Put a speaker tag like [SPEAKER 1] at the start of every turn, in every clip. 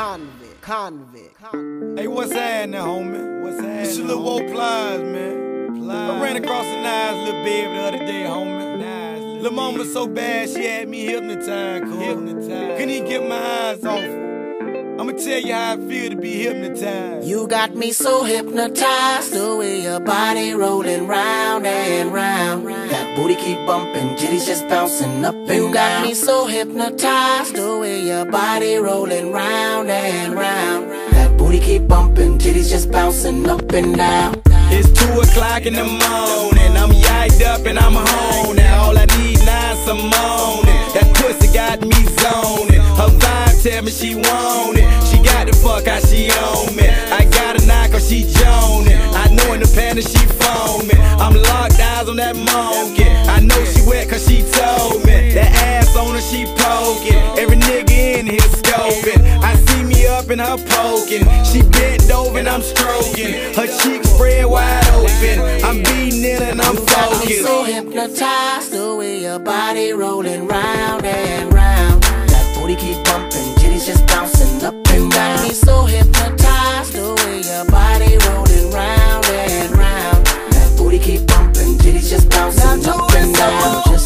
[SPEAKER 1] Konvict, Konvict, Konvict.
[SPEAKER 2] Hey, what's happening, homie? What's happening? It's your little Woe Plies, man. Plies. I ran across a nice little baby the other day, homie. Nice little, little mama was so bad, she had me hypnotized, cool. Hypnotized. Couldn't even get my eyes off her. I'ma tell you how I feel to be hypnotized.
[SPEAKER 1] You got me so hypnotized, the way your body rolling round and round. That booty keep bumping, jitties just bouncing up and down. You got me so hypnotized, the way your body rolling round and round. That booty keep bumping, jitties just bouncing up and down.
[SPEAKER 2] It's two o'clock in the morning, I'm yiked up and I'm home. Now all I need now is some morning. That pussy got me zoning. Her vibe tell me she want it. She joning. I know in the panty she foaming. I'm locked eyes on that monkey. I know she wet cause she told me. That ass on her she poking. Every nigga in here scoping. I see me up in her poking. She bent over and I'm stroking. Her cheeks spread wide open. I'm beating it and I'm focused.
[SPEAKER 1] I'm so hypnotized, the way your body rolling round and round. That booty keep bumping, jitties just bouncing up and down. Me so hypnotized, the way your body rolling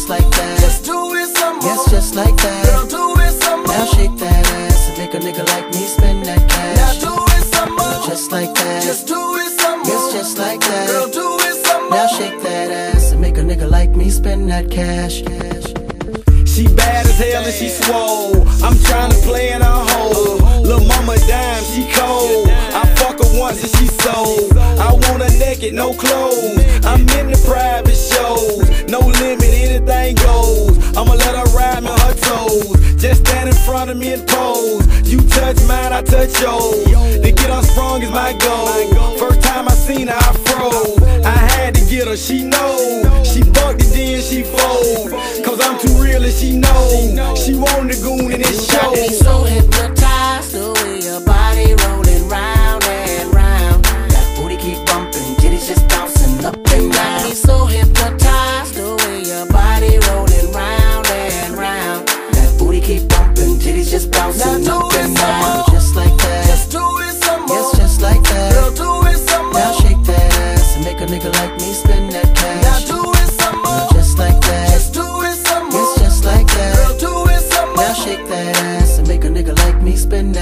[SPEAKER 1] Just like that.
[SPEAKER 3] Just do it some more.
[SPEAKER 1] Yes, just like that.
[SPEAKER 3] Girl, do it some more.
[SPEAKER 1] Now shake that ass and make a nigga like me spend that cash.
[SPEAKER 3] Now do it some more.
[SPEAKER 1] Just like that.
[SPEAKER 3] Just do it some more.
[SPEAKER 1] Yes, just like that.
[SPEAKER 3] Girl, do it some more.
[SPEAKER 1] Now shake that ass and make a nigga like me spend that cash. cash.
[SPEAKER 2] She bad as hell and she swole. I'm trying to play in her hole. Lil' mama dime, she cold. I fuck her once and she sold. I want her naked, no clothes. I'm in the private shows. No limit, anything in of me and pose. You touch mine, I touch yours. To get her sprung is my goal. First time I seen her, I froze. I had to get her, she know. She fucked it, then she fold. Cause I'm too real and she know. She wanted the goon and it shows.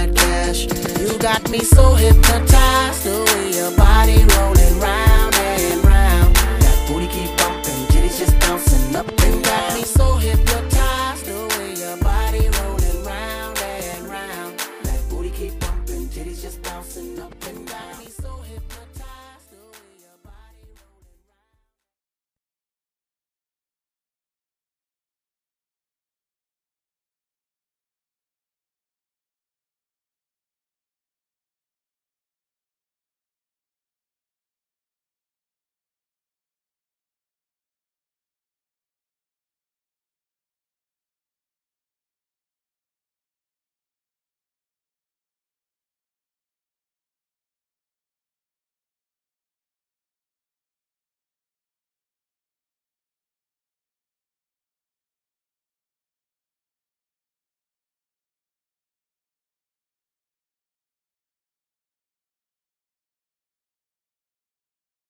[SPEAKER 1] that cash. You got me so hypnotized, the way your body rolling round and round. That booty keep bumping, titties just bouncing up and down. You got me so hypnotized, the way your body rolling round and round. That booty keep bumping, titties just bouncing.